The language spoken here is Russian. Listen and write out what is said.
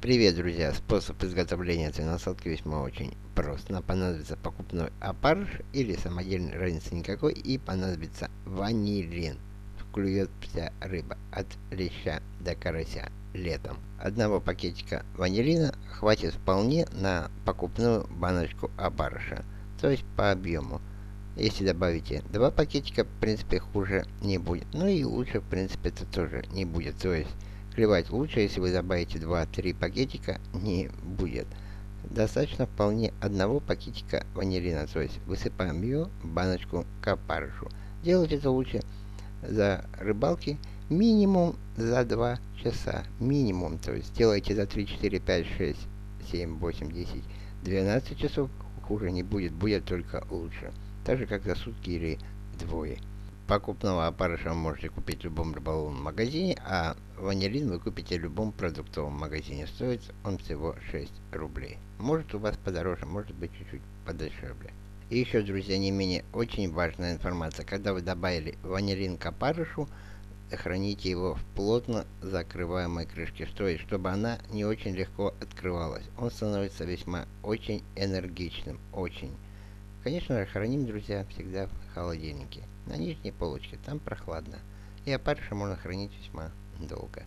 Привет, друзья! Способ изготовления этой насадки весьма очень прост. Нам понадобится покупной опарыш или самодельный, разницы никакой, и понадобится ванилин. Клюет вся рыба, от леща до карася летом. Одного пакетика ванилина хватит вполне на покупную баночку опарыша, то есть по объему. Если добавите два пакетика, в принципе, хуже не будет. Ну и лучше, в принципе, это тоже не будет. То есть Клевать лучше, если вы добавите 2-3 пакетика, не будет. Достаточно вполне одного пакетика ванилина, то есть высыпаем ее в баночку к опарышу. Делать это лучше за рыбалки минимум за 2 часа. Минимум, то есть делайте за 3, 4, 5, 6, 7, 8, 10, 12 часов. Хуже не будет, будет только лучше. Так же как за сутки или двое. Покупного опарыша вы можете купить в любом рыболовном магазине, а ванилин вы купите в любом продуктовом магазине. Стоит он всего 6 рублей. Может у вас подороже, может быть чуть-чуть подешевле. И еще, друзья, не менее очень важная информация. Когда вы добавили ванилин к опарышу, храните его в плотно закрываемой крышке, то чтобы она не очень легко открывалась. Он становится весьма очень энергичным, очень. Конечно храним, друзья, всегда в холодильнике. На нижней полочке, там прохладно. И опарыша можно хранить весьма долго.